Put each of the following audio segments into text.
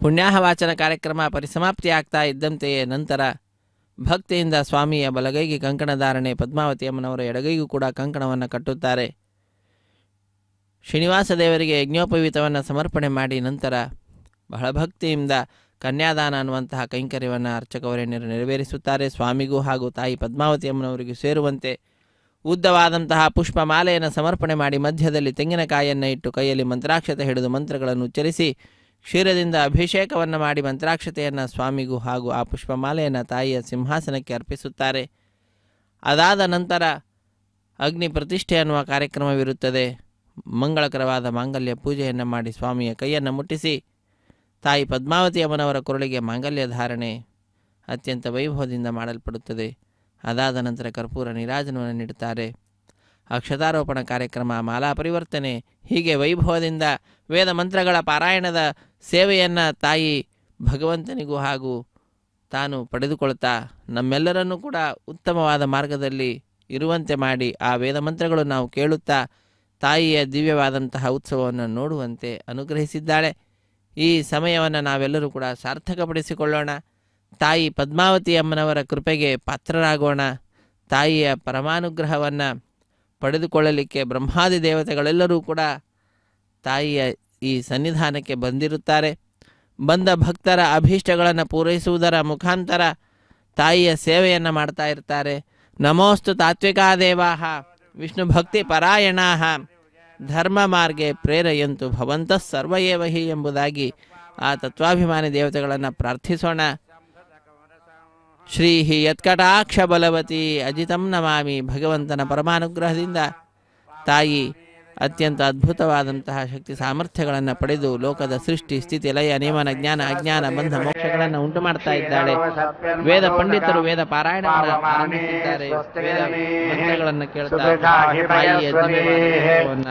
ಪುಣ್ಯಾಹ ವಾಚನ ಕಾರ್ಯಕ್ರಮ ಪರಿಸಮಾಪ್ತಿಯಾಗ್ತಾ ಇದ್ದಂತೆಯೇ ನಂತರ ಭಕ್ತಿಯಿಂದ ಸ್ವಾಮಿಯ ಬಲಗೈಗೆ ಕಂಕಣ ಧಾರಣೆ ಪದ್ಮಾವತಿ ಅಮ್ಮನವರ ಎಡಗೈಗೂ ಕೂಡ ಕಂಕಣವನ್ನು ಕಟ್ಟುತ್ತಾರೆ. ಶ್ರೀನಿವಾಸ ದೇವರಿಗೆ ಯಜ್ಞೋಪವೀತವನ್ನು ಸಮರ್ಪಣೆ ಮಾಡಿ ನಂತರ ಬಹಳ ಭಕ್ತಿಯಿಂದ ಕನ್ಯಾದಾನ ಅನ್ನುವಂತಹ ಕೈಂಕರ್ಯವನ್ನು ಅರ್ಚಕವರೇಣ್ಯರು ನೆರವೇರಿಸುತ್ತಾರೆ. ಸ್ವಾಮಿಗೂ ಹಾಗೂ ತಾಯಿ ಪದ್ಮಾವತಿ ಅಮ್ಮನವರಿಗೂ ಸೇರುವಂತೆ ಉದ್ದವಾದಂತಹ ಪುಷ್ಪಮಾಲೆಯನ್ನು ಸಮರ್ಪಣೆ ಮಾಡಿ ಮಧ್ಯದಲ್ಲಿ ತೆಂಗಿನಕಾಯಿಯನ್ನು ಇಟ್ಟು ಕೈಯಲ್ಲಿ ಮಂತ್ರಾಕ್ಷತೆ ಹಿಡಿದು ಮಂತ್ರಗಳನ್ನು ಉಚ್ಚರಿಸಿ ಕ್ಷೀರದಿಂದ ಅಭಿಷೇಕವನ್ನು ಮಾಡಿ ಮಂತ್ರಾಕ್ಷತೆಯನ್ನು ಸ್ವಾಮಿಗೂ ಹಾಗೂ ಆ ಪುಷ್ಪಮಾಲೆಯನ್ನು ತಾಯಿಯ ಸಿಂಹಾಸನಕ್ಕೆ ಅರ್ಪಿಸುತ್ತಾರೆ. ಅದಾದ ನಂತರ ಅಗ್ನಿ ಪ್ರತಿಷ್ಠೆ ಅನ್ನುವ ಕಾರ್ಯಕ್ರಮವಿರುತ್ತದೆ. ಮಂಗಳಕರವಾದ ಮಾಂಗಲ್ಯ ಪೂಜೆಯನ್ನು ಮಾಡಿ ಸ್ವಾಮಿಯ ಕೈಯನ್ನು ಮುಟ್ಟಿಸಿ ತಾಯಿ ಪದ್ಮಾವತಿ ಅಮ್ಮನವರ ಕೊರಳಿಗೆ ಮಾಂಗಲ್ಯ ಧಾರಣೆ ಅತ್ಯಂತ ವೈಭವದಿಂದ ಮಾಡಲ್ಪಡುತ್ತದೆ. ಅದಾದ ನಂತರ ಕರ್ಪೂರ ನೀರಾಜನವನ್ನು ನೀಡುತ್ತಾರೆ. ಅಕ್ಷತಾರೋಪಣ ಕಾರ್ಯಕ್ರಮ, ಮಾಲಾ ಪರಿವರ್ತನೆ ಹೀಗೆ ವೈಭವದಿಂದ ವೇದ ಮಂತ್ರಗಳ ಪಾರಾಯಣದ ಸೇವೆಯನ್ನು ತಾಯಿ ಭಗವಂತನಿಗೂ ಹಾಗೂ ತಾನು ಪಡೆದುಕೊಳ್ತಾ ನಮ್ಮೆಲ್ಲರನ್ನೂ ಕೂಡ ಉತ್ತಮವಾದ ಮಾರ್ಗದಲ್ಲಿ ಇರುವಂತೆ ಮಾಡಿ ಆ ವೇದ ಮಂತ್ರಗಳು ನಾವು ಕೇಳುತ್ತಾ ತಾಯಿಯ ದಿವ್ಯವಾದಂತಹ ಉತ್ಸವವನ್ನು ನೋಡುವಂತೆ ಅನುಗ್ರಹಿಸಿದ್ದಾಳೆ. ಈ ಸಮಯವನ್ನು ನಾವೆಲ್ಲರೂ ಕೂಡ ಸಾರ್ಥಕಪಡಿಸಿಕೊಳ್ಳೋಣ. ತಾಯಿ ಪದ್ಮಾವತಿ ಅಮ್ಮನವರ ಕೃಪೆಗೆ ಪಾತ್ರರಾಗೋಣ. ತಾಯಿಯ ಪರಮಾನುಗ್ರಹವನ್ನು ಪಡೆದುಕೊಳ್ಳಲಿಕ್ಕೆ ಬ್ರಹ್ಮಾದಿ ದೇವತೆಗಳೆಲ್ಲರೂ ಕೂಡ ತಾಯಿಯ ಈ ಸನ್ನಿಧಾನಕ್ಕೆ ಬಂದಿರುತ್ತಾರೆ. ಬಂದ ಭಕ್ತರ ಅಭೀಷ್ಟಗಳನ್ನು ಪೂರೈಸುವುದರ ಮುಖಾಂತರ ತಾಯಿಯ ಸೇವೆಯನ್ನು ಮಾಡ್ತಾ ಇರ್ತಾರೆ. ನಮೋಸ್ತು ತಾತ್ವಿಕಾದೇವಾಹ, ವಿಷ್ಣು ಭಕ್ತಿ ಪರಾಯಣಾ ಧರ್ಮ ಮಾರ್ಗೆ ಪ್ರೇರೆಯಂತು ಭವಂತಃ ಸರ್ವಯೇವ ಹಿ ಎಂಬುದಾಗಿ ಆ ತತ್ವಾಭಿಮಾನಿ ದೇವತೆಗಳನ್ನು ಪ್ರಾರ್ಥಿಸೋಣ. ಶ್ರೀ ಹಿ ಯತ್ಕಟಾಕ್ಷ ಬಲವತಿ, ಅಜಿತಂ ನಮಾಮಿ ಭಗವಂತನ ಪರಮಾನುಗ್ರಹದಿಂದ ತಾಯಿ ಅತ್ಯಂತ ಅದ್ಭುತವಾದಂತಹ ಶಕ್ತಿ ಸಾಮರ್ಥ್ಯಗಳನ್ನು ಪಡೆದು ಲೋಕದ ಸೃಷ್ಟಿ, ಸ್ಥಿತಿ, ಲಯ, ನಿಯಮನ, ಜ್ಞಾನ, ಅಜ್ಞಾನ, ಬಂಧ, ಮೋಕ್ಷಗಳನ್ನು ಉಂಟು ಮಾಡ್ತಾ ಇದ್ದಾಳೆ. ವೇದ ಪಂಡಿತರು ವೇದ ಪಾರಾಯಣ ಆರಂಭಿಸಿದ್ದಾರೆ. ವೇದ ಮಂತ್ರಗಳನ್ನು ಕೇಳ್ತಾ ತಾಯಿಯ ದಿವ್ಯವಾದ ರೂಪವನ್ನ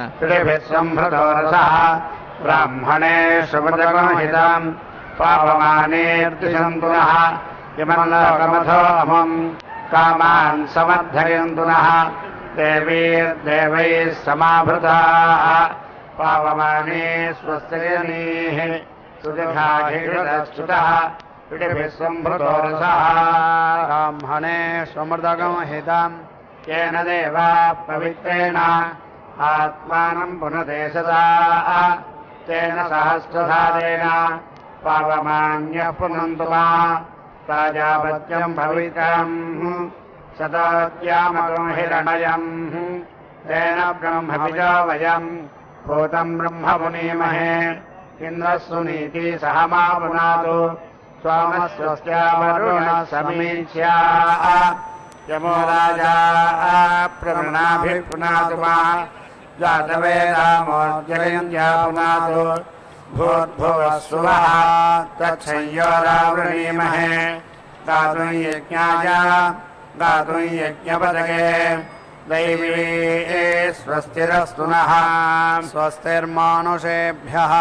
ಬ್ರಾಹ್ಮಣೇ ಅಮಂ ಕಾಮಾನ್ देवैर्देवैः समाभृताः पावमाने स्वस्यनीः सुदघाघिरस्तुतः पिडिभिः सम्भृतो रसः ब्राह्मणे स्वमृदगमहिताम् येन देवा पवित्रेण आत्मानम् पुनते सदाः तेन सहस्रधारेण पावमान्यः पुनन्तु मा प्राजापत्यम् भवितम् सदात्यामकम् हिरणयम् तेन ब्रह्मविजो वयम्। भूतम् ब्रह्म पुनीमहे इन्द्रः सुनीति सह मा पुनातु स्वामस्वस्यावरुणः समीच्या। यमो राजा प्रवृणाभिः पुनातु मा। जातवेदामोद्यलयन्त्या पुनातु। भूर्भुवः सुवः गातुं यज्ञाय गातुं यज्ञपदके दैवी स्वस्तिरस्तु नः। स्वस्तिर्मानुषेभ्यः।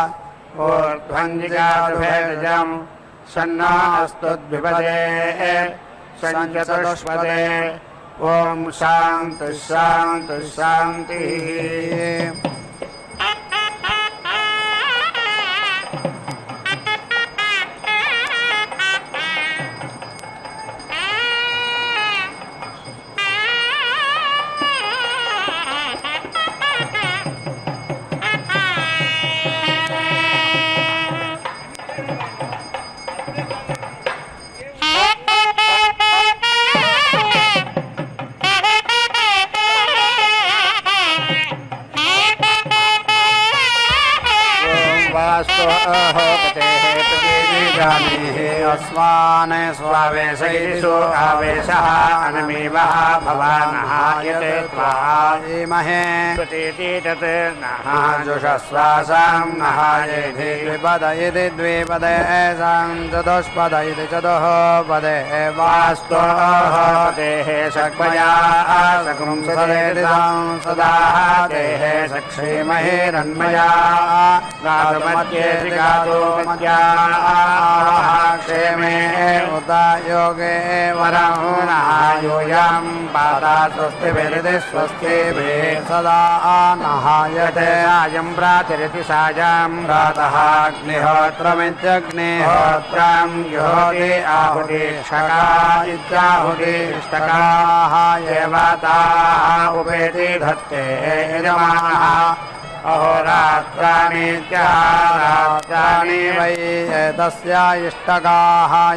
ऊर्ध्वञ्जिजातुभेजम् सन्ना अस्तुद्विपदे सञ्चतुष्पदे ॐ शान्तिः शान्तिः। धीमहे प्रतीति नः जुषस्वासां नः येधि द्विपद इति द्विपदे सां चतुष्पद इति सक्मया सकुं सदेतां सदा देः सक्षेमहेरन्मया गातुमध्ये गातो क्षेमे उत योगे वरहुणः यूयं पादा स्वस्तिभिरिति स्वस्तिभिः सदा नहायते अयं प्रातिरिति सायां प्रातः अग्निहोत्रमित्यग्निहोत्रं जुहोति आहुति षका इत्याहुति ष्टकाः एव ताः उपेति धत्ते यजमानः अहोरात्राणि वै एतस्य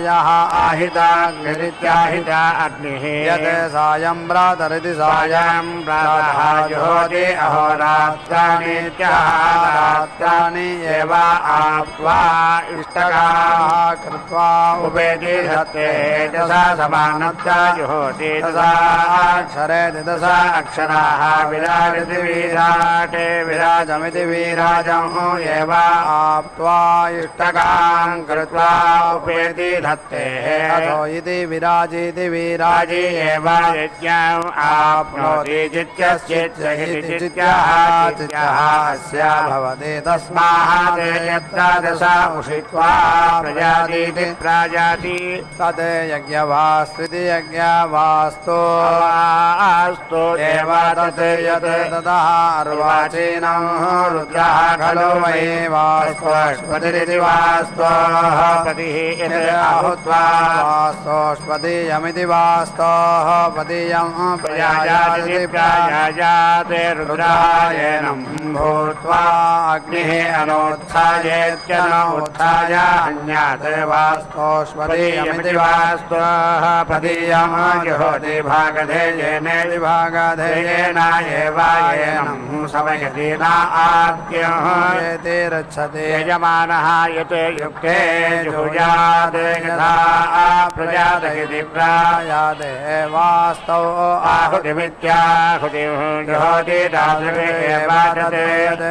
यः आहिताग्निरित्याहिता अग्निः। यत् सायं प्रातरिति सायं प्रातः जुहोति अहोरात्राणि रात्राणि एव आप्त्वा इष्टकाः कृत्वा उपेति दशा समानत्या जुहोति दशा अक्षराः विराजति विराटे विराजमिति विराजम् एव आप्त्वा इष्टकान् कृत्वा उपेति धत्ते। अथो इति विराजीति विराजी एव। यज्ञम् आप्नोति चित्यश्चित्यहिति चित्यः चित्यः अस्य भवति। तस्मात् यत्र दशा उषित्वा प्रजातीति प्राजाति तद् यज्ञवास्त्विति यज्ञवास्तु। अस्तु एव तत् यत् ततः अर्वाचीनं रुद्रः खलु वै वास्त्वष्पतिरिति वास्तोः पतिः आहुत्वा वास्तोष्पदीयमिति वास्तोः पदीयं प्रयाजाति प्रायाजाते रुद्रायणं भूत्वा अग्निः अनोत्थायेत्यनोत्थाय अन्यात् वास्तोष्पदीयमिति वास्तोः पदीयं जुहोति भागधेयेन विभागधेयेन एव येनं समयति न आद्यः एते रक्षते। यजमानः यत् युक्ते जुहुयात् यथा प्रजातयति प्रायादे वास्तौ आहुतिमित्याहुतिः जुहोति दादृगे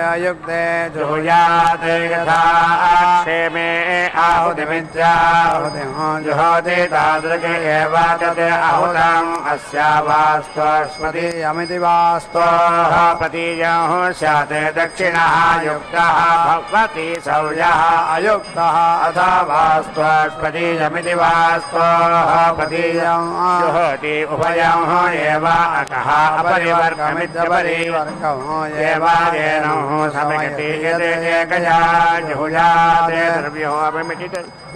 अयुक्ते जुहुयात् यथा क्षेमे आहुतिमित्याहुतिः जुहोति तादृगे एव तत् आहुतम् अस्या वास्त्वस्मति अमिति वास्तोः प्रतीयः स्यात्। दक्षिणः युक्तः, भवति सौर्यः अयुक्तः, अथ वास्त्वस्पदीयमिति वास्तोः प्रतीयं जुहोति एव अतः अपरिवर्गमित्यपरिवर्गम्। एव येन समयति यद् एकया जुहुयात् द्रव्यो अपमिति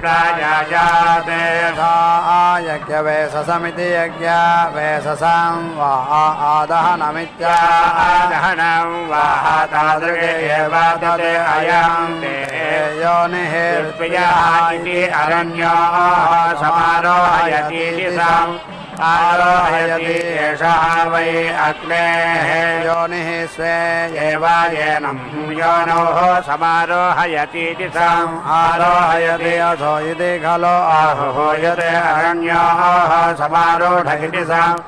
प्राजाया देव आ यज्ञवेशसमिति यज्ञा वा वाहा आ दहनमित्रा दहनं वाहा योनि हेया अरण्या समारोय आरोहयति एषः वै अग्नेः योनिः स्वे एव येनं समारोहयतीति साम् आरोहयति। अथो इति खलु आहुहूयते अरण्योः समारोढ इति साम्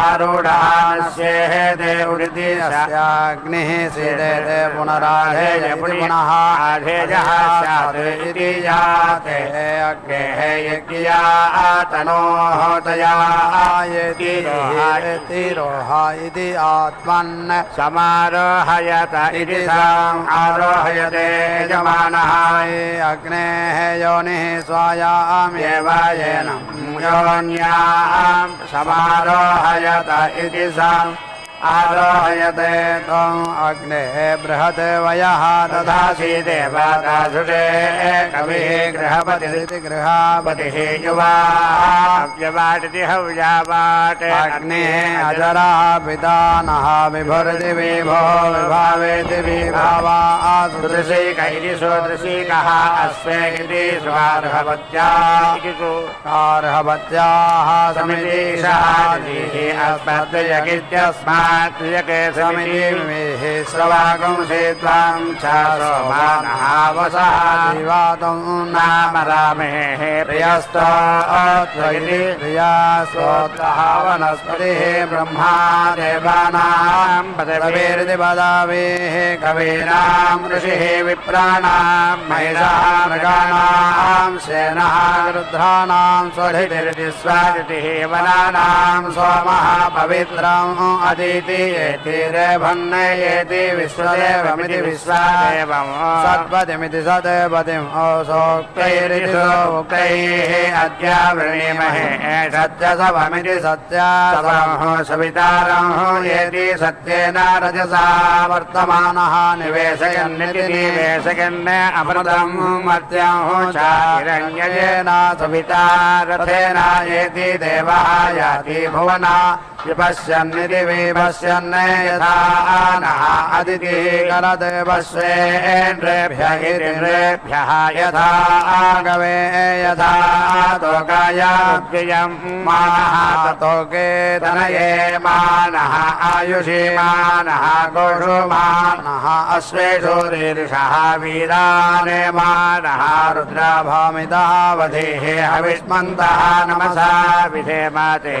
आरूढास्येते उडिति अस्याग्निः सीदेते पुनराधेय पुनः आधेयः स्यात् इति याते समारोहयत आरोहयते यजमानः। अग्नेः योनिः स्वायामेव येन योन्यां समारोहयत इति सा आरोहयते त्वम् अग्नेः बृहत् वयः दधासि देवदासुषे कविः गृहपतिरिति गृहापतिः युवा व्यवाटति हव्यावाट अग्निः अजरः पिता नः विभुर्दि विभो विभावेति विभावा आसुदृशि कैरि सोदृशीकः अस्मे इति स्वार्हवत्या कार्हवत्याः समितिशः अस्मद्यगित्यस्मात् क्रियके समिति समितिः श्रवागंसे त्वां च सोमानः वसः दिवातं नाम रामेः प्रियस्तोत्वगिति प्रिया स्वोत्रः वनस्पतिः ब्रह्मा देवानां पदवीर्ति पदावेः कवीनां ऋषिः विप्राणां महिषः मृगाणां सेनः रुद्राणां स्वधितिरिति स्वादितिः वनानां सोमः पवित्रम् अदिति येति रेभन्नयेति विश्वदेवमिति विश्वादेवम् सत्पतिमिति सत्पतिम् असोक्तैरिति सोक्तैः अद्य वृणीमहे सत्यसवमिति सत्यासवम् सवितारम् येति सत्येन रजसा वर्तमानः निवेशयन्निति निवेशयन् अमृतम् मर्त्यम् च हिरण्ययेन सविता रथेन येति देवः याति भुवना विपश्यन्निति विपश्यन् यथा नः यथा आगवे यथा तोकाय व्ययम् मानः तोके तनये मानः आयुषि मानः गोषु मानः अश्वेषु रीर्षः वीराने मानः रुद्राभामितः वधेः हविष्मन्तः नमसा विधेमते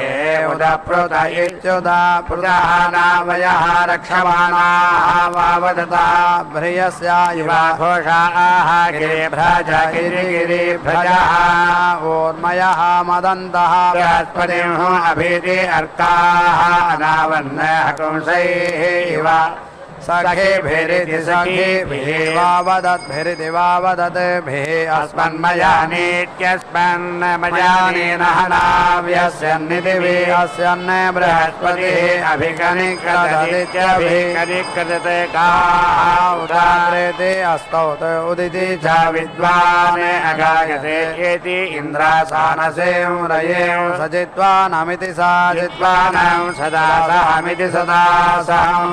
उदप्रुत इत्युदा पृतः नामयः रक्षमाणाः वावदता भ्रियस्य युवा घोषाः गिरिभ्रज गिरिगिरिभ्रजः। ऊर्मयः मदन्तः। बृहस्पतिम् अभीति अर्काः अनावन्न हकुंसैः इव सखिभिरिति सखिभिः वावदद्भिरिति वावदद्भिः अस्मन्मया नित्यस्मन्नमयानेन नाव्यस्यन्निति विहस्यन् बृहस्पतिः अभिकनिकरदित्यभिकनिकरते उदाग्रेति अस्तौत उदिति च विद्वान् अगायते इति इन्द्रासानसें रयें सजित्वानमिति सा जित्वानं सदा सहमिति सदा सहं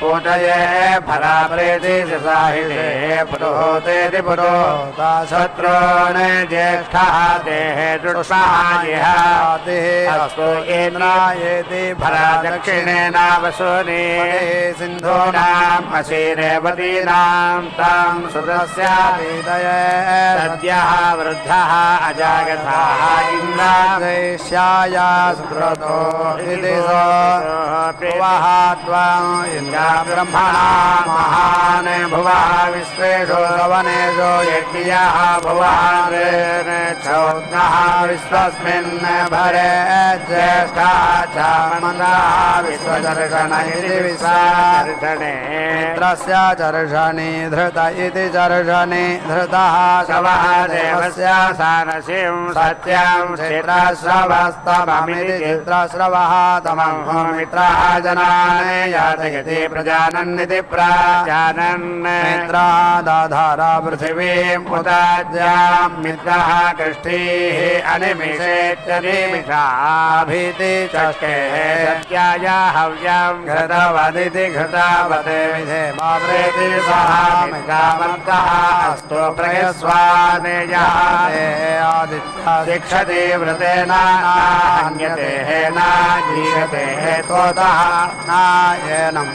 पूजये फलाप्रेति साहिते पुरोहोतेति पुरोहोता शत्रून् ज्येष्ठः अस्तु इन्द्रायेति फला दक्षिणेन वसूनि सिन्धूनाम् अशीरेवतीनां तां सुतस्यापीतये सद्यः वृद्धः अजागताः इन्द्रादेश्याय सुक्रतो इति त्वम् इन्द्रा ब्रह्मणा महान् भुवः विश्वेषु सवनेषु यज्ञः भुवः चौद्नः विश्वस्मिन् भरे ज्येष्ठः च मन्दः विश्वदर्शन इति चर्षणि धृत इति चर्षणि धृतः शवः देवस्य सानसिं सत्यं चित्रश्रवस्तममिति चित्रश्रवः तमं मित्रः जनान् यातयति प्रजानन्निति प्राजानन् मित्रः दाधार पृथिवीम् उदाज्यां मित्रः कृष्टिः अनिमिषेत्यनिमिषाभीति चष्टेः सत्याय हव्यं घृतवदिति घृतावते विधे माप्रेति सः मितामन्तः अस्तु प्रयस्वानेयः शिक्षति व्रतेन नान्यते न जीयते त्वतः नायनम्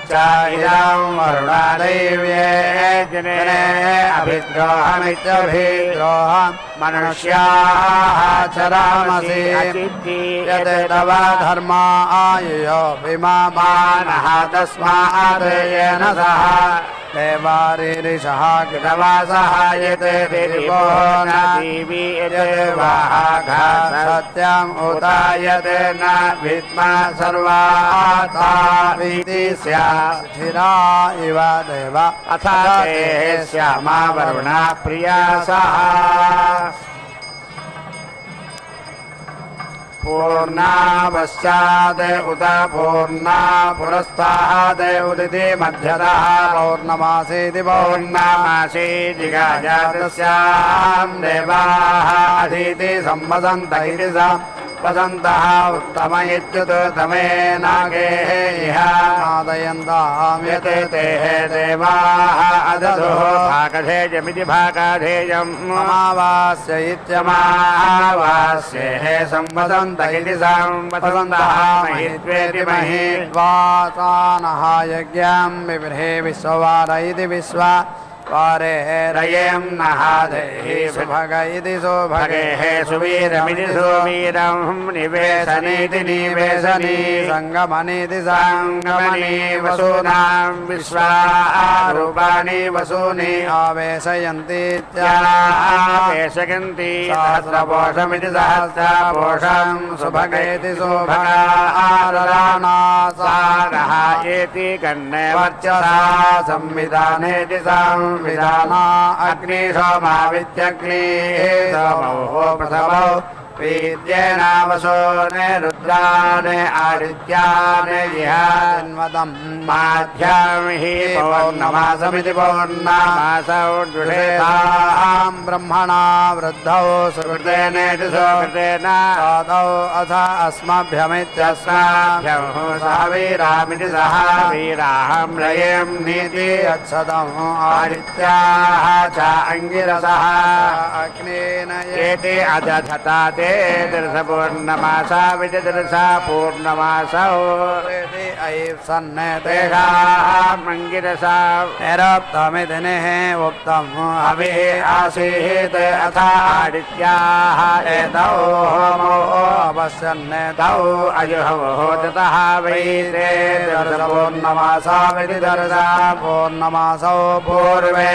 चायं वरुणादैव्ये जने अभिद्रोहमित्यभिद्रोहम् मनुष्याः चरामसि यत् तव धर्मा आयुयो विमानः तस्मात् येन सह। देवारिषः दिवो न सत्यम् उतायते न विद्मा स्यात्। स्थिरा इव देव। अथ ते श्यामा वरुणा प्रिया सह। पूर्णावश्चाद उत पूर्णा पुरस्ताद उदिति मध्यतः पौर्णमासीति पौर्णमासी जिगाजातस्याम् देवाः अधीति सम्वदन्त इति स वसन्तः उत्तम इत्युत तमे नागेः इह। पौर्णादयन्ताम् यते ते देवाः अदधुः भागधेयमिति भागाधेयम्। अमावास्य इत्यमावास्येः संवदन्त इति संवदन्तः महित्वेति महि वासानः यज्ञम् विबृहे विश्ववार इति विश्वा वारे रयेम् नः देहि सुभग इति सुभगे भगेः सुवीरमिति सुवीरम् निवेशनीति निवेशनी सङ्गमनीति सङ्गमनी वसूनाम् विश्वारूपाणि वसूनि आवेशयन्ति आवेशयन्ति सहस्रपोषमिति सहस्रपोषम् सुभगेति सुभगारणासारः एति गण्ये वर्चसा संविधानेति संविधाना अग्नि सोमावित्यग्निः सोमो प्रथमौ वीर्येणावसोने रुद्राने आदित्याने इह जन्मदम् माध्यां हि पौर्णमासमिति पौर्णमासौ दुषेताम् ब्रह्मणा वृद्धौ सुकृतेनेति सुकृतेन सुकृतौ अथ अस्मभ्यमित्यस्माभ्यं अस्माभ्यं सह वीराहं लयेम् नीति यच्छदम् आदित्याः च अङ्गिरसः अग्नेन एते अदधता ते दर्शपूर्णमासा विजदर्शा पूर्णमासौ। अङ्गिरसा निरप्तमिदिनेः उक्तम् अभिः आसीत् अथ आदित्याः एतौ होमो अवश्यन्नेतौ तौ अजुहवो ततः दर्शपूर्णमासा पूर्णमासौ पूर्वे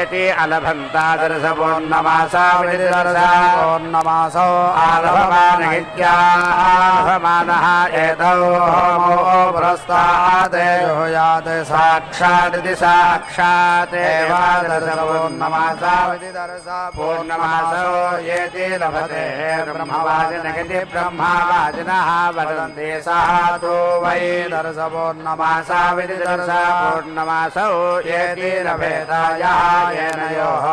एति अलभन्ता दर्शपूर्णमासा विधि पूर्णमासौ आरोहमान इत्याहमानः एतयोः बृहस्तादे साक्षादिशाक्षादेवादर्शपूर्णमासा विदिदर्श पूर्णमासो येति लभते। ब्रह्मवादिन वदन्ति सः तु वै। दर्शपर्णमासा विदि दर्श पूर्णमासौ येति लभेदायः तेनयोः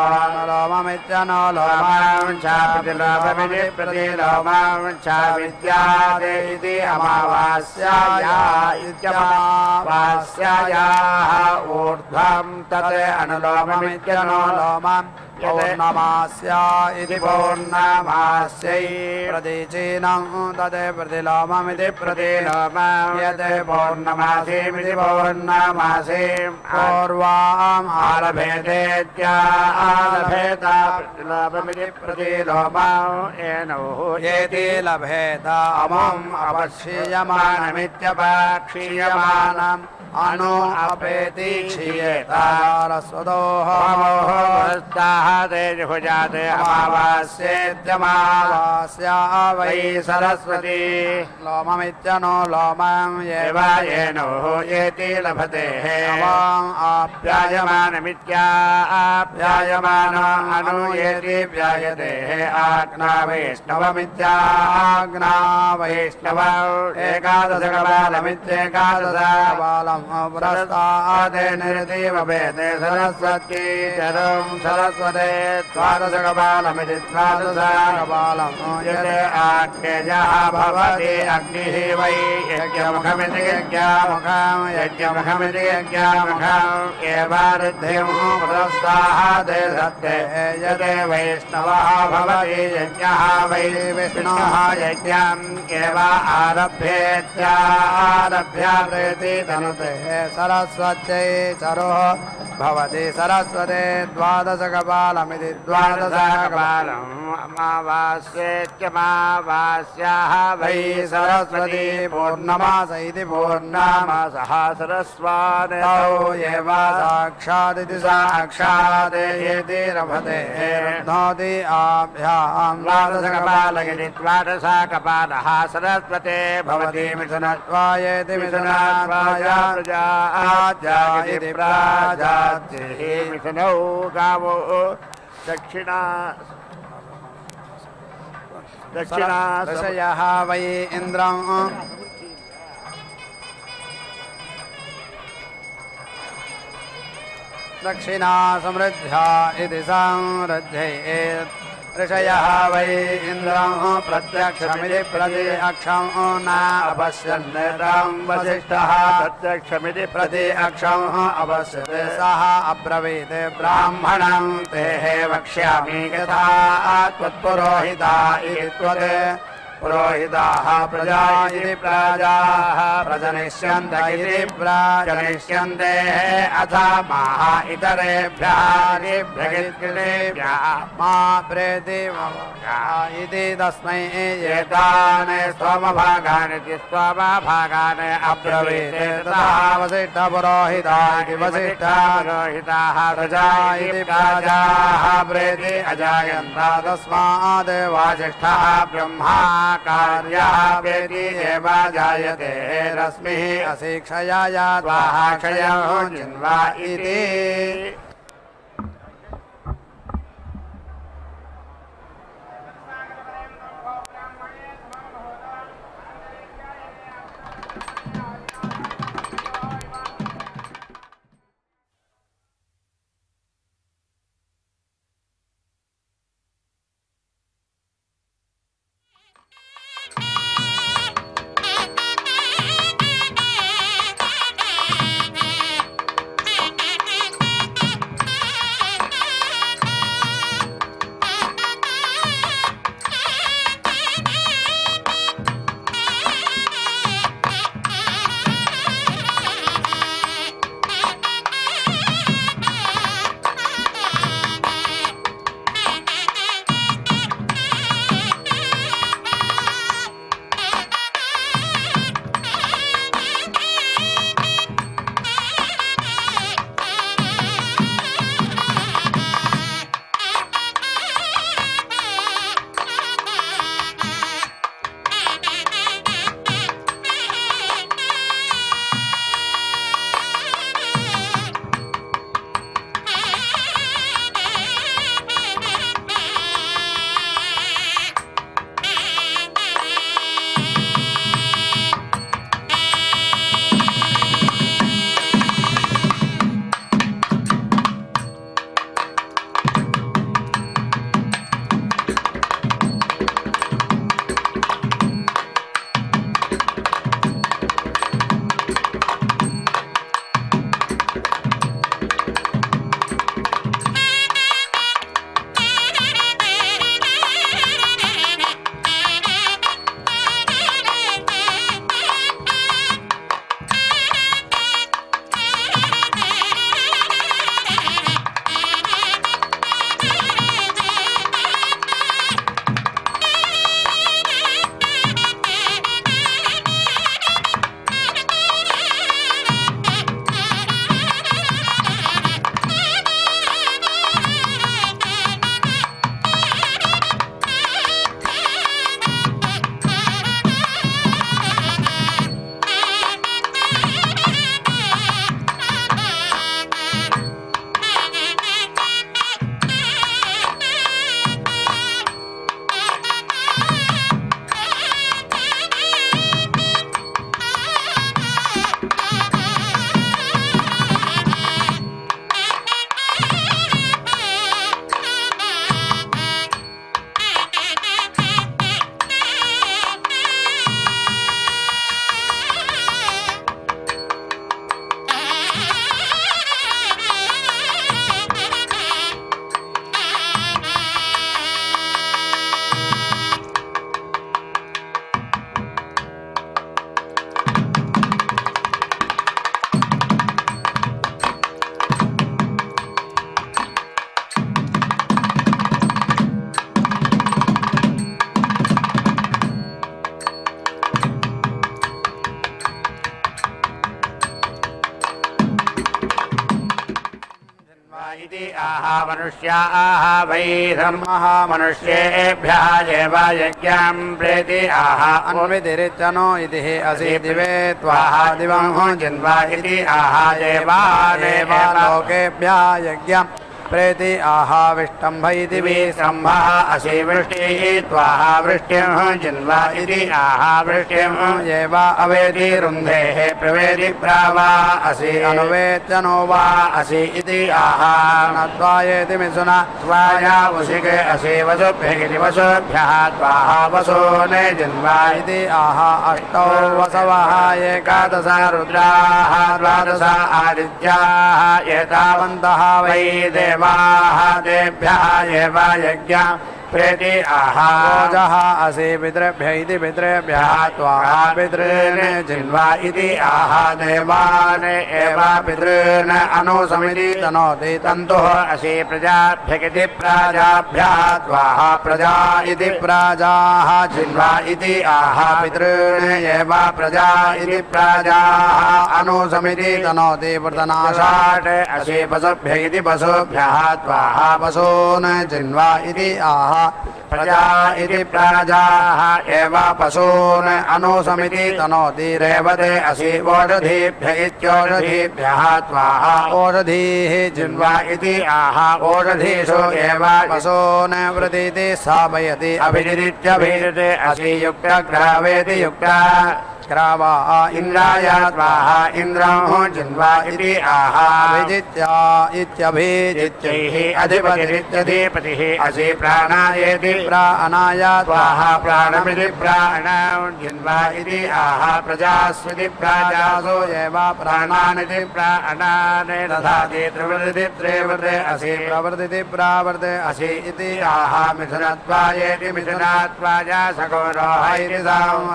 लोममित्यनो लोमं चामि प्रतिलोमां चा विद्यात् इति अमावास्याया इत्यमावास्यायाः ऊर्ध्वं तत् अनुलोममित्यनो लोमम् पौर्णमास्या इति पौर्णमास्यै प्रतीचीनं तद् प्रतिलोममिति प्रतिलोमं यत् पौर्णमासीमिति पूर्वाम् लभेत अमुम् अपक्षीयमानमित्यपक्षीयमानम् अनु अपेति क्षीयेत रस्वतोः होमोस्ताः ते जुहुजाते अमावास्येत्यमावास्या अमावास्या वै सरस्वती। लोममित्यनो लोमम् एव एव येनोः येति लभते अवाम् आप्यायम व्यायमानमित्याप्यायमान अनुयेति व्यायते आज्ञा वैष्णवमित्याज्ञा वैष्णव। एकादशकपालमित्येकादशबालम् पुरस्तादे निर्देव वेदे सरस्वती चरं सरस्वते द्वादशकपालमिति द्वादशकपालम् यत् आज्ञेयः भवति अग्निः वै यज्ञमुखमिति यज्ञामुखम् यज्ञमुखमिति यज्ञामुखम् एवारिद्धिम् पुरस्तादे सत्ते यदे वैष्णवः भवति यज्ञः वै विष्णुः यज्ञम् एव प्रेति तनुते सरस्वत्यै चरोः भवति सरस्वते द्वादशकपालमिति द्वादशकपालम्। अमावास्येत्यमावास्याः वै सरस्वती पूर्णमास इति पूर्णमा सह सरस्वान् तौ एव साक्षादिति साक्षात् यदि रभते। रब्धोति आभ्यां द्वादशकपालयति द्वादशा कपालः सरस्वते भवति मिथुनत्वायेति मिथुनात्वाय मिथुनात्वाया प्रजाति प्राजातिः मिथुनौ गावो। दक्षिणा दक्षिणा ऋषयः वै इन्द्रम् दक्षिणा समृद्ध्या इति ऋषयः वै इन्द्रं प्रत्यक्षमिति प्रति अक्षं न अपश्यन्नतं वसिष्ठः प्रत्यक्षमिति प्रति अक्षम् अवश्य सः अब्रवीत् ब्राह्मण ते वक्ष्यामि यथा पुरोहिताः प्रजा इति प्राजाः, प्रजनिष्यन्त इति प्राजनिष्यन्ते। अथ माः इतरेभ्यः मा प्रेति इति तस्मै एतान् स्वमभागानि स्वभागान् अब्रवीत् वसिष्ठपुरोहिता इति प्रजा इति प्राजाः, प्रेति अजायन्त। तस्मात् वासिष्ठः ब्रह्मा कार्यः जायते रश्मिः अशिक्षया जिन्वा मनुष्याः वै धर्मः मनुष्येभ्यः एव यज्ञम् प्रेति आह। अन्वितिरित्यनो दिवे त्वाः दिवं जिन्वा आह। देवा लोकेभ्यः प्रेति आहाविष्टम्भ इति विसम्भः असि वृष्टिः त्वाः वृष्ट्यं जिन्वा इति आहावृष्ट्यम् एव अवेदि रुन्धेः प्रवेदि प्रावा असि अनुवेत्यनो वा असि इति आहा मिथुना त्वाया उसिके असि वसुभ्यगिति वसुभ्यः त्वाः वसो ने जिन्वा इति आहा अष्टौ वसवः एकादश रुद्राः द्वादश आदित्याः एतावन्तः वै देवाः तेभ्यः एव यज्ञ। प्रेति आहाजः असि पितृभ्य इति पितृभ्यः जिन्वा आह, देवान् पितॄन् अनुसमिति तनोति तन्तुः असि प्रजाभ्यगिति प्राजाभ्यः, त्वाः प्रजा प्राजाः जिन्वा आह, पितॄन् एव प्रजा प्राजाः अनुसमिति तनोति वृतनाशाट् असि पशुभ्य पशुभ्यः पशून् जिन्वा आह। प्रजा इति प्राजाः एव पशून् अनुसमिति तनोति रेवते असि ओषधीभ्य इत्योषधीभ्यः त्वाः ओषधीः जिन्वा इति आह ओषधीषु एव पशून् वृतीति स्थापयति। अभिजित्यभिजिते असि युक्तग्रावेति युक्ता। ग्रावा इन्द्राय स्वाहा इन्द्रो जिन्वा इति आहा। विजित्या इत्यभिजित्यैः अधिपतिरित्यधिपतिः असि प्राणायेति। प्राणाय स्वाहा प्राणमिति इति आहा। प्रजास्मिति प्राजासो एव प्राणानिति प्राणान् दधाति। त्रिवृति त्रेवृते असि। प्रावर्ते असि इति आहा। मिथुनत्वायेति मिथुनात्वाय सको रोहैरि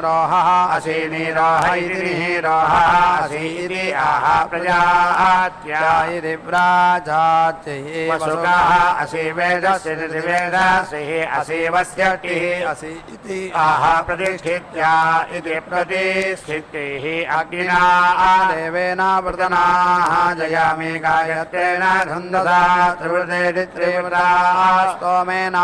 रोहः असि नीरोह इति नीरोह असि इति आह प्रजात्या इति प्राजात्यैः वसुकाः असि वेदस्य वेदसिः असि इति आह प्रतिष्ठित्या इति प्रतिष्ठितिः अग्निना जयामि गायत्रेण धन्दसा त्रिवृते त्रिवृता स्तोमेन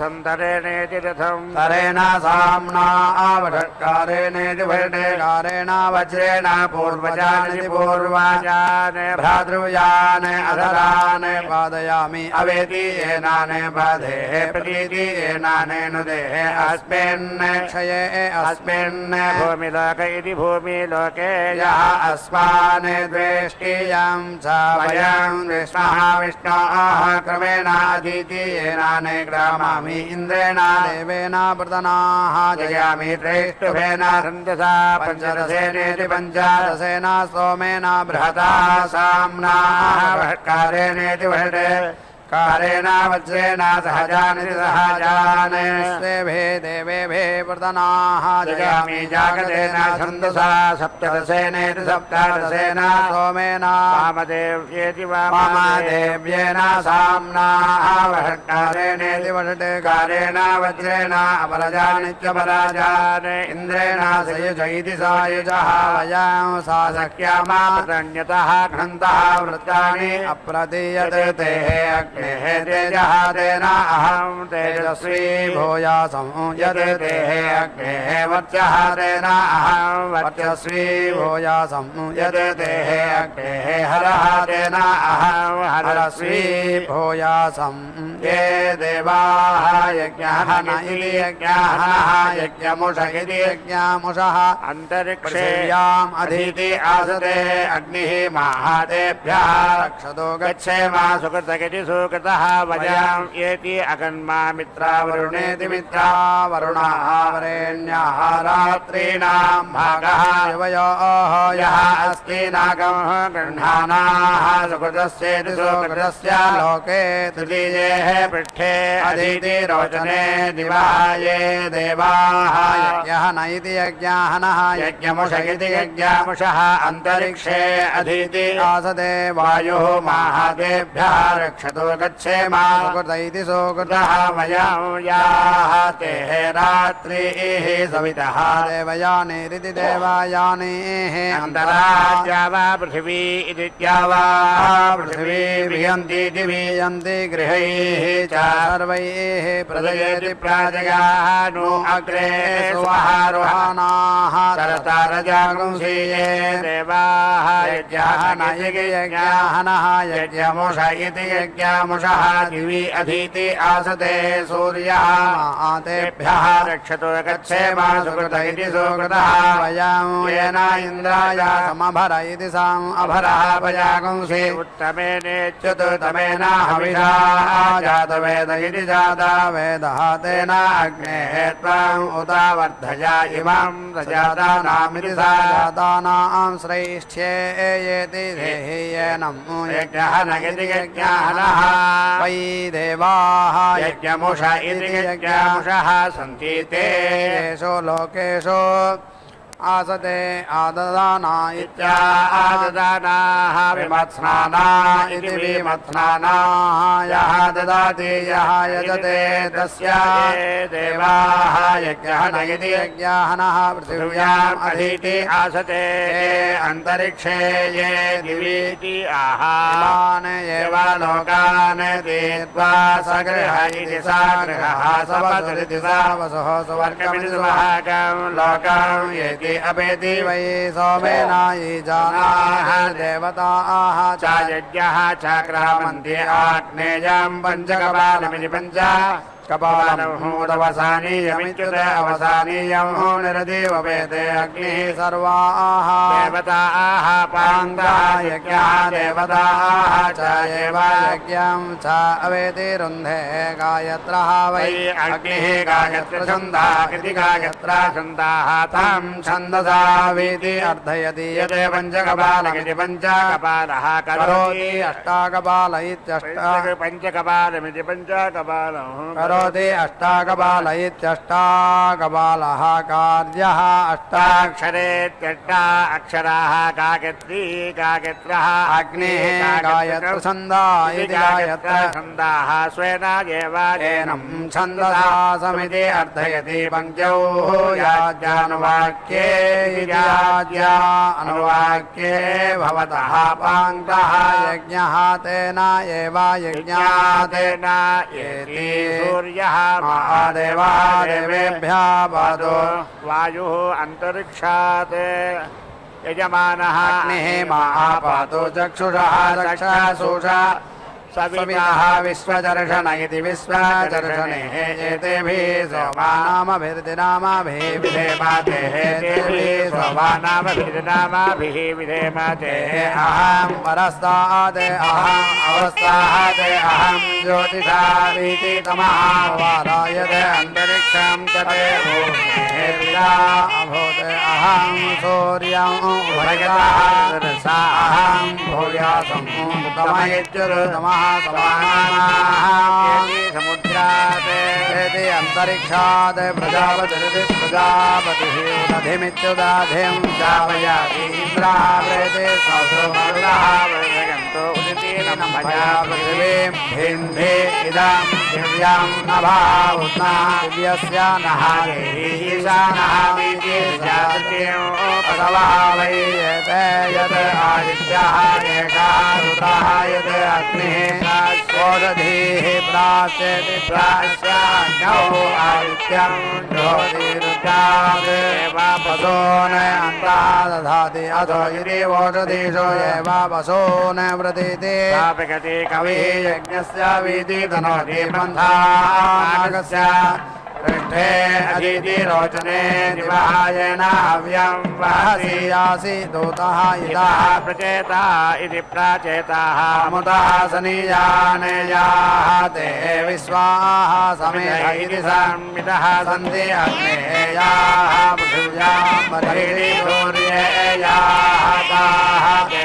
सन्तरेणेति रथम्। तरेण साम्ना आवषट्कारेणेति भरणेकारेण वज्रेण पूर्वजानि पूर्वाजान् भ्रातृजान् अधरान् पादयामि अवेति एनान् बाधेः प्रतीति एनान् नुदेः अस्मिन् क्षये अस्मिन् भूमिलोक इति भूमिलोके यः अस्मान् द्वेष्टियं च वयं विष्णः, विष्णोः क्रमेण अधीति एनान् ग्रामामि इन्द्रेण, देवेन प्रतनाः जयामि त्रेष्टुभेन सन्दसा पञ्चदशेनेति पञ्चादशेन सोमेन बृहता साम्नाः बहिष्कारेणेति वषटे कारेण वज्रेण सहजानिति सहजान् स्वेभे देवेभे प्रतनाः जयामि जागतेन छन्दसा सप्तदशेनेति सप्तादशेन सोमेन वामदेव्येति वामदेव्येन साम्नाः वषट्कारेणेति वषटे कारेण वज्रेण सा तेः तेजः तेन तेजस्वी भूयासं यते तेः अग्नेः वर्चः तेन अहं वर्चस्वी भूयासं यते तेः अग्नेः हरः तेन हरस्वी भूयासं ये देवाः यज्ञः न इति यज्ञः यज्ञमुष इति यज्ञमुषः अन्तरिक्षेयाम् अधीति आसते अग्निः माहातेभ्यः रक्षतो गच्छेम सुकृतगिति सुकृतः वयम् एति अकन्मा मित्रा वरुणेति मित्रा वरुणाः वरेण्याः रात्रीणाम् भागः शिवयोः यः अस्ति नागमः गृह्णानाः सुकृतस्येति सुकृतस्य लोके तृतीयेः पृष्ठे अधीति रोचने दिवाये देवाः यज्ञः न इति यज्ञाः नः यज्ञमुष इति यज्ञामुषः अन्तरिक्षे अधीति आसदे वायुः माहादेभ्यः रक्षतो सुकृच्छेमा सुकृत इति सुकृतः वयं याः ते रात्रिः सवितः। देवयानेरिति देवायानेः। अन्तराज्या वा पृथिवी इति वा पृथिवी विहन्ति दिवीयन्ति गृहैः च। सर्वैः प्रजयति प्राजगाः नु अग्रे सुहारुहानाः। सरतारजागुंसीये देवाः यज्ञः न यज्ञाः नः यज्ञमुष इति यज्ञामुषः दिवि अधीति आसते सूर्यः। तेभ्यः रक्षतु गच्छेमा सुकृत इति सुकृतः। वयं येन इन्द्राय समभर इति साम् अभरः भजागुंसि। उत्तमेनेच्युतमेन हविषा। जातवेद इति जाता वेदः तेन अग्नेः त्वाम् उता वर्धया इमं प्रजातानामिति सा। जातानां श्रैष्ठ्ये येति देहि येनं यज्ञः न इति यज्ञः नः वै देवाः यज्ञमुष इति यज्ञमुषः सन्ति ते येषु लोकेषु आसते आददाना इत्या आददानाः विमत्स्नाना इति विमत्स्नानाः यः ददाति यजते देवाः यज्ञः न इति पृथिव्याम् अधीति आसते अन्तरिक्षे ये दिवीति आहान् एव लोकान् दीत्वा सगृह इति सा गृहः सा वसुः सुवर्गमिति लोकम् येति अपेति वै सोमेनायि जानाः देवताः च यज्ञः च क्रामन्ति आग्नेयम् पञ्चकपालमिति पञ्च कपालमूदवसानीयमिच्युत अवसानीयं निरदेव वेदे अग्निः सर्वाः। देवताः पाङ्गाः यज्ञाः देवताः च एव यज्ञं च अवेति रुन्धे गायत्रः वै अग्निः गायत्रछन्दाः इति गायत्रा छन्दाः तां छन्दसा वेति अर्थयति यत् पञ्चकपालमिति पञ्चकपालः करोति। अष्टाकपाल इत्यष्टा पञ्चकपालमिति पञ्चकपालः करोति अष्टाकपाल इत्यष्टाकपालः कार्यः अष्टाक्षरेत्यष्टा अक्षराः गायत्री गायत्रः अग्निः गायत्रछन्दा इति गायत्रछन्दाः स्वेन एव छन्दसा समिति अर्थयति पङ्क्त्यौ याज्ञानुवाक्ये याज्ञा अनुवाक्ये भवतः पाङ्क्तः यज्ञः तेन एव यज्ञातेन येति सूर्यः महादेवा देवेभ्यः पादो। वायुः अन्तरिक्षात् यजमानः अग्निः चक्षुषा चक्षुषः चक्षुषा सविताः विश्वदर्शन इति विश्वदर्शने एतेभिः सोमानामभिर्दिनामाभिः विधेमातेः एतेभिः सोमानामभिर्दिनामाभिः विधेमातेः अहं परस्तात् अहम् अवस्थात् अहं ज्योतिषारीति तमः अन्तरिक्षं भूमिर्या अभूत् अहं अहं तमयित्युरुतमः मुद्राते अन्तरिक्षादय प्रजापतिरिति प्रजापतिः दधिमित्युदाधें पृथिवीं भिन्धे इदं पृथिव्यां न भावना यस्या न हावेदा नावी यद् आदिध्यः एका ऋपाः यत् अग्निः चोदधीः प्राचेति आदित्यं ज्योतिरुचादे वा बसो दधाति अथो यदि वा वसो न व्रतीति कविः यज्ञस्य वीति धनोति विधिग्रन्था पृष्ठे अदिति रोचने दिवायन हव्यं वहसि यासि दूतः प्रचेता इति प्राचेताः मुतः सनीयाने याः ते विश्वाः समेह इति सन्ति अग्नेयाः पृथिव्यां बहिः सूर्ये याः ताः ते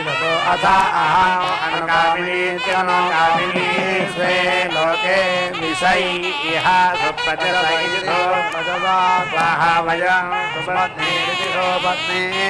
अथ अहं अङ्गामि च नी से लोके विषय इहायुगवाहा वयं शिरोपत्मने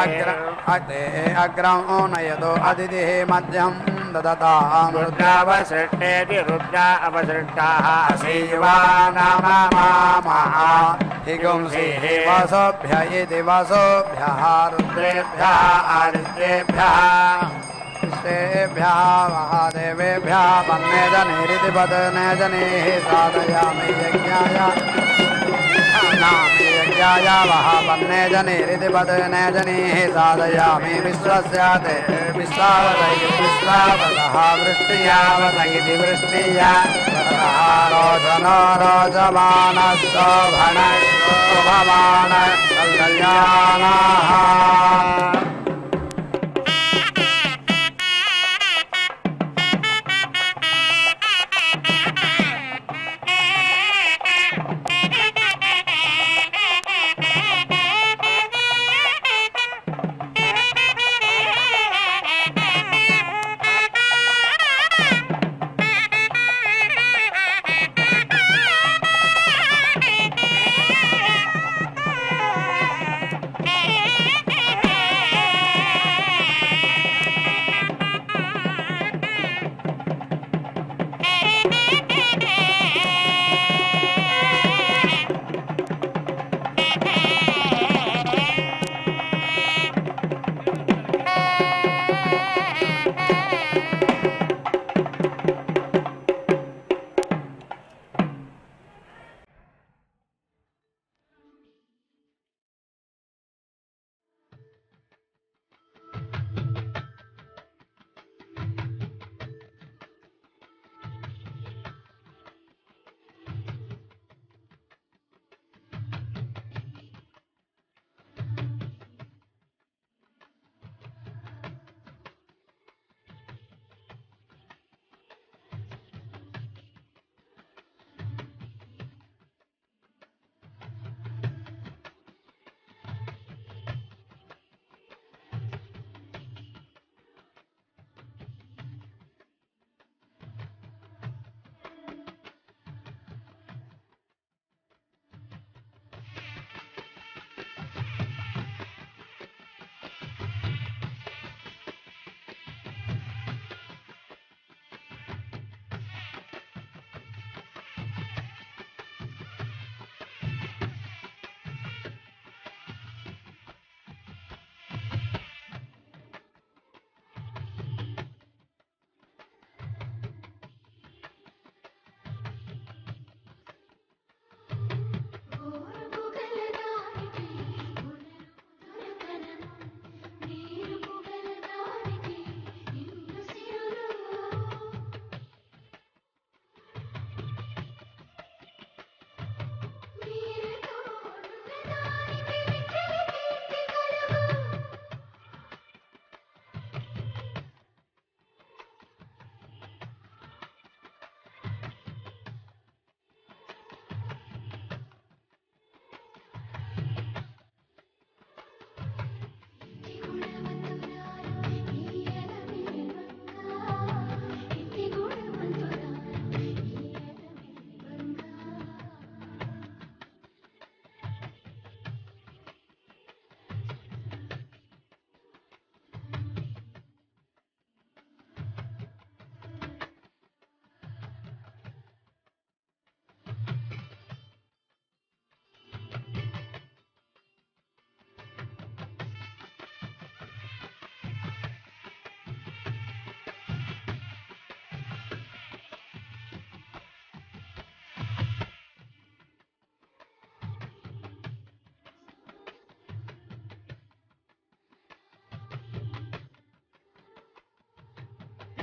अग्र अग्रे अग्रं नयतो अदितिः मध्यं ददताम् रुद्रावसृष्टेति रुद्रा अवसृष्टाः शिवा नाम मामः हिगुंसिः वसोभ्य इति वसोभ्यः रुद्रेभ्यः आदित्येभ्यः विश्वेभ्यः महादेवेभ्यः वन्ने जनेरिति वदने जनेः साधयामि यज्ञाय। जायामः पन्ने जनेरिति पदजने जनेः साधयामि विश्वस्या ते विश्वावत इति विश्राम वृष्ट्यावत इति वृष्ट्या रोचन रोचमानशोभणमान गङ्ग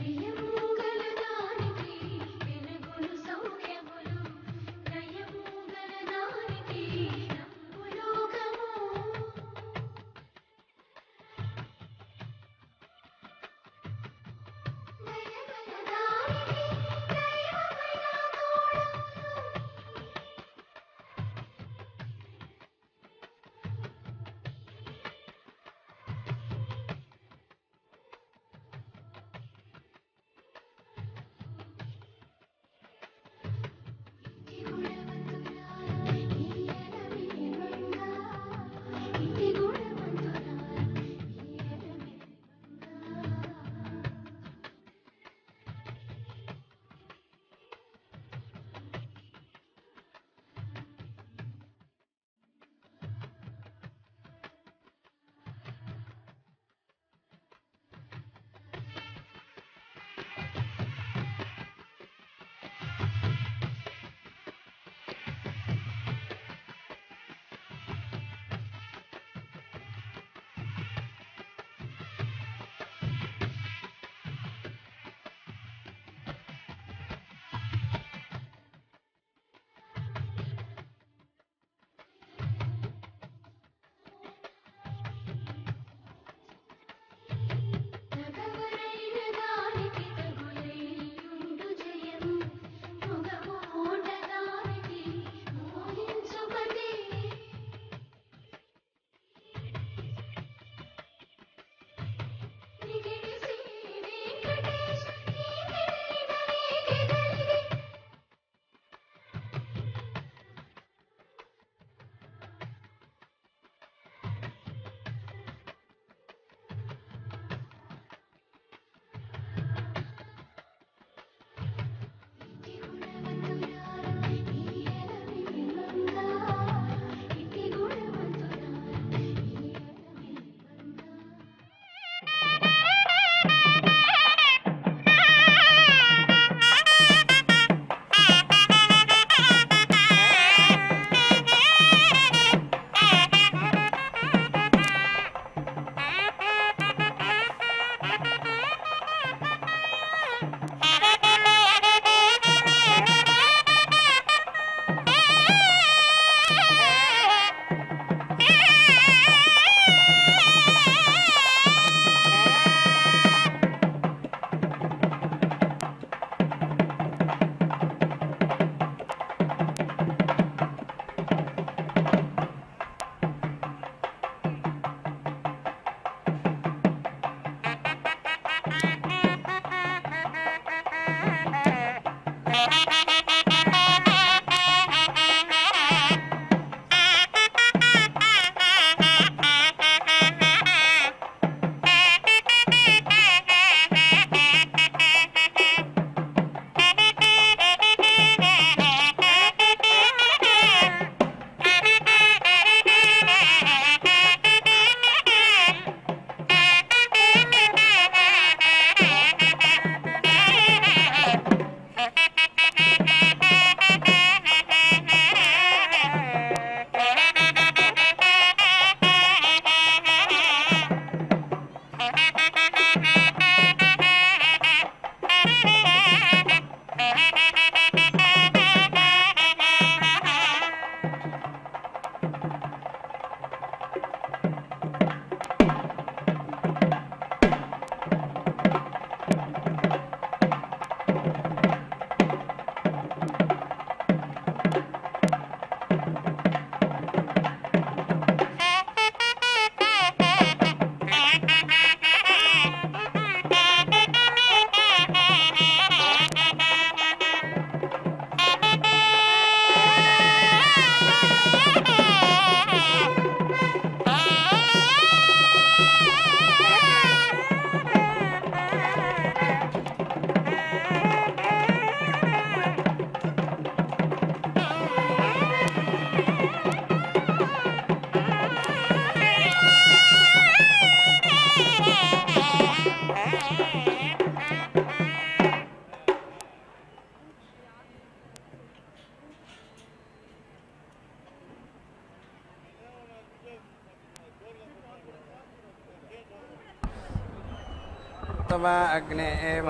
you?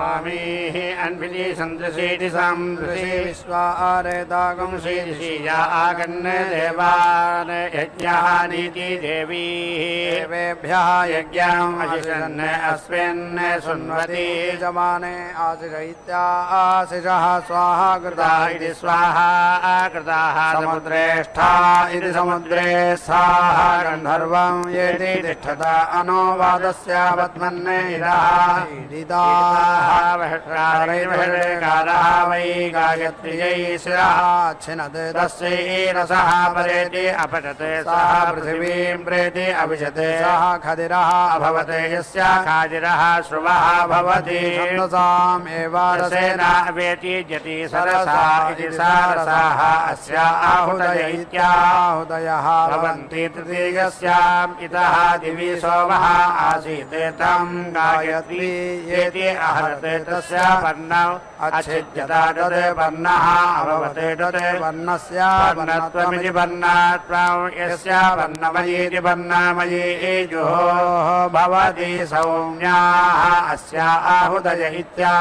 स्वामीः अन्विजे सन्दृशीति सां विश्वा स्वा आरे दागं देवान्। यज्ञः नीति देवी। देवेभ्यः यज्ञम् अशिषन् अस्मिन् शृण्वति। यजमाने आशिषः स्वाहा कृता इति स्वाहा कृताः समुद्रेष्ठा इति समुद्रे साः गन्धर्वं येति तिष्ठत अनुवादस्य पद्मन्ने इदः। वै गायत्र्यै शिरः। छिनद् तस्यैरसः परेति अपचते सः पृथिवीं प्रेति अभिशते सः खदिरः अभवत् यस्य खादिरः श्रुवः भवति। छन्दसाम् एव रसेन। सरसा इति सारसाः अस्य आहुतय इत्याह भवन्ति तृतीयस्याम् इतः दिवि सोमः आसीत् तं गायत्री। येति अहरते तस्य पर्णौ अच्छिद्यता तद् पर्णः अभवत् तद् वर्णस्य वर्णत्वमिति वर्णात्वं यस्य वर्णमयीति वर्णामयी जुहोः भवति सौम्याः अस्य आहुदय इत्या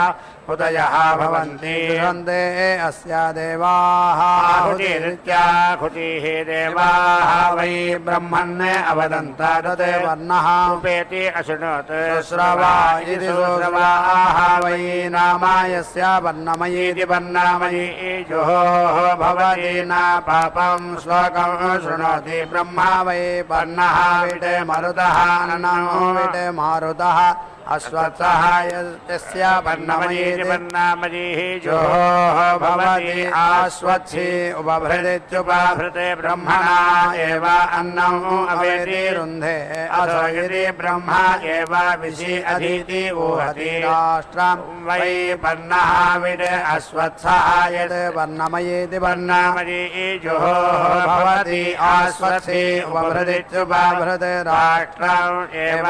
हुदयः भवन्ति। वन्दे अस्य देवाः। आहुतिरित्याहुतिः देवाः। वै ब्रह्मन् अवदन्त तद् वर्णः। उपेति अशृणोत् श्रवा इति श्रवाः वै नाम यस्य वर्णमयीति वर्णामयी जुहोः भवति न पापं श्लोकं शृणोति ब्रह्मा। वै वर्णः विटे मरुतः। ननो। विटे मारुतः वर्णमयीति। वर्णामयीः जोः भवति आश्वत्थि उपभृदित्युपभृते ब्रह्मणा एव अन्नम् अवेति रुन्धे। अथो यदि ब्रह्मा एव विशि अधीति ऊहति राष्ट्रम् वै वर्णः विड् वर्णमयेति वर्णामयी जुहोः भवति आश्वत्थि उपभृदित्युपभृते राष्ट्रम् एव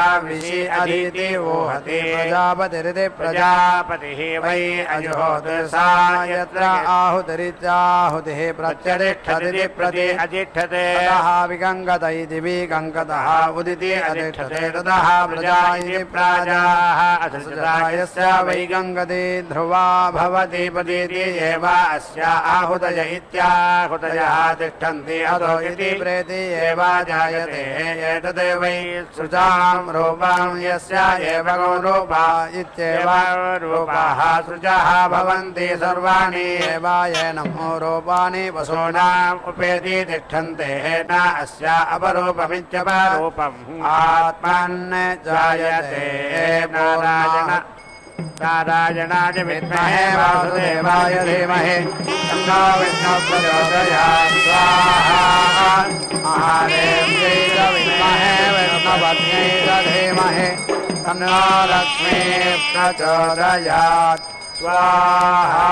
अधीति ऊहति प्रजापतिरिति प्रजा। प्रजापतिः वै अजुहोत् सा यत्र आहुतिरित्याहुतिः प्रत्यतिष्ठति प्रति। अतिष्ठते ततः विगङ्गत इति विगङ्गतः उदिति अधिष्ठते ततः प्रजा इति प्राजाः। अधृतायस्य वैगङ्गति ध्रुवा भवति पतीति एव अस्य आहुतय इत्याहुतयः तिष्ठन्ति अधो इति प्रेति एव जायते। एतद् वै सृजां रूपां यस्य एव रूपा इत्येव रूपाः सृजाः भवन्ति सर्वाणि एव येनम् रूपाणि वसूनाम् सोनाम् उपेति तिष्ठन्ते न अस्य अपरूपमित्यपरूपम्। आत्मन् जायते नारायण नारायणाय विद्महे वासुदेवाय धीमहि। तन्नो स्वाहा। महादेव्यै च तन्नो लक्ष्मी प्रचोदयात् स्वाहा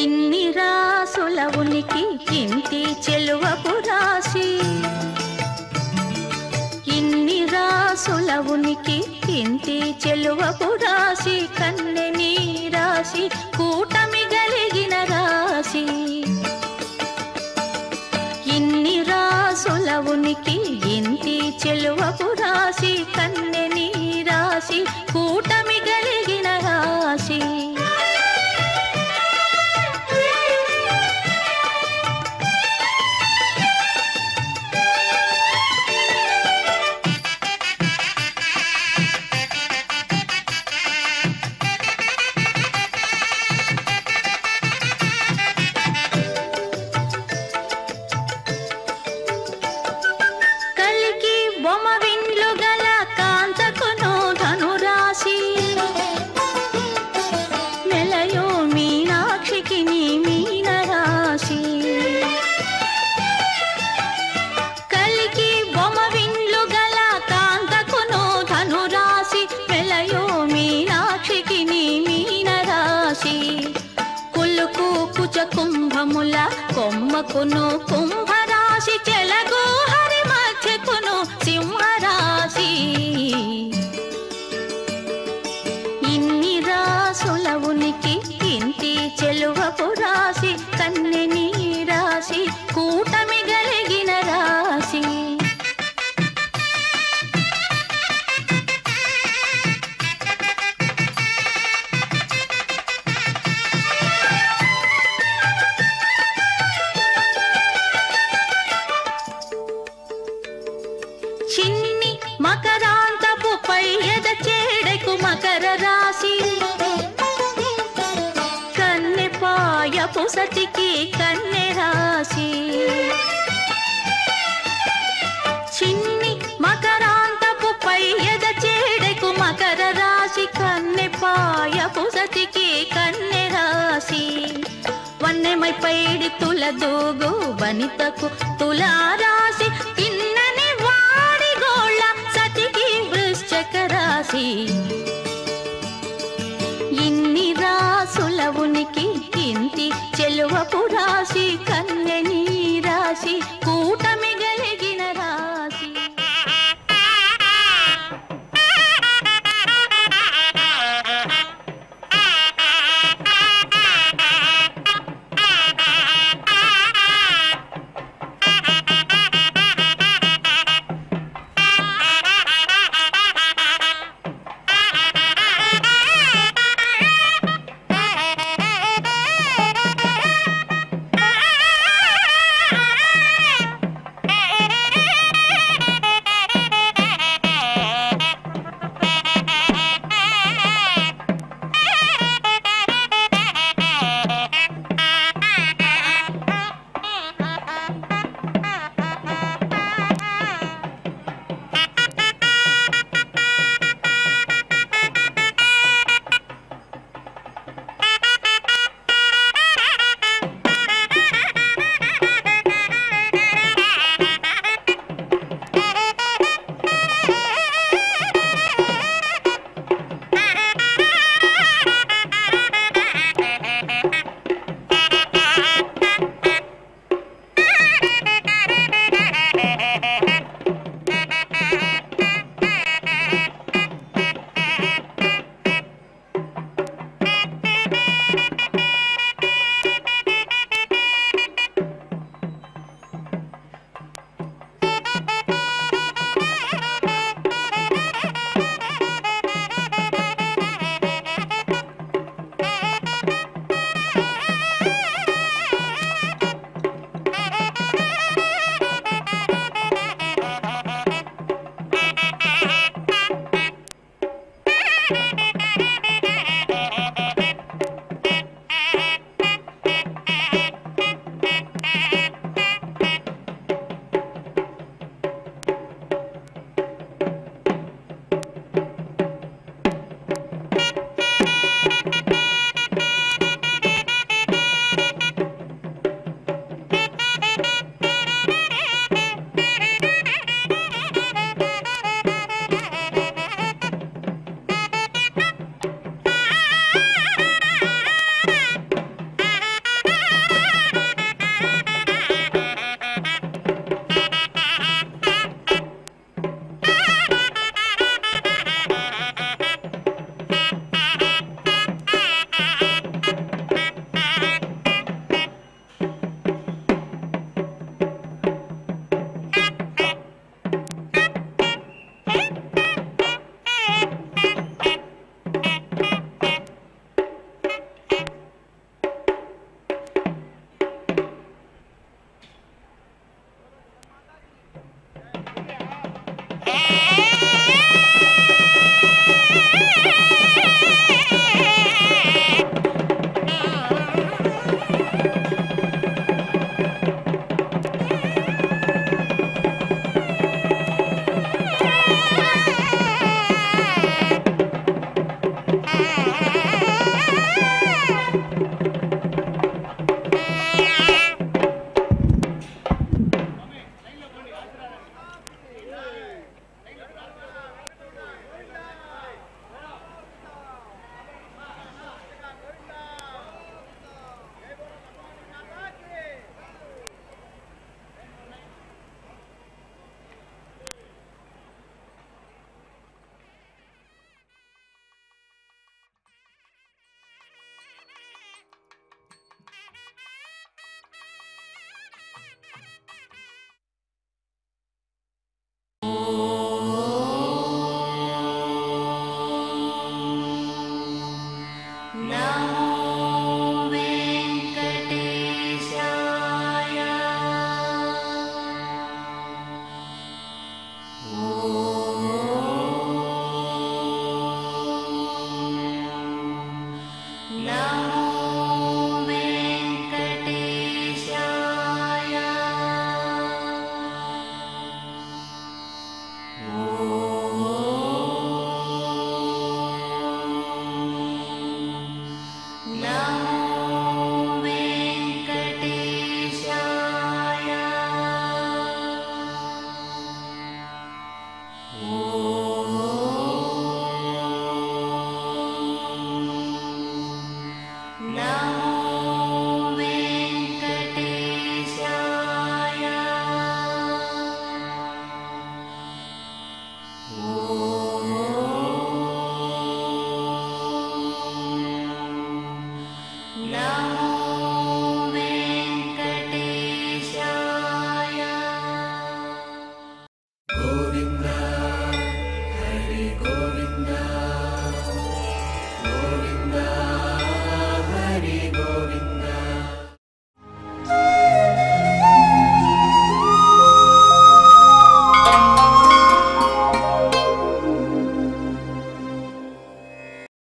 ఇన్ని రాసుల ఉనికి ఇంటి చెలువపు రాశి ఇన్ని రాసుల ఉనికి ఇంటి చెలువపు రాశి కన్నె నీ రాశి కూటమి గలిగిన రాశి ఇన్ని రాసుల ఉనికి ఇంటి చెలువపు రాశి కన్నె నీ రాశి కూటమి గలిగిన రాశి